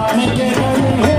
I'm gonna get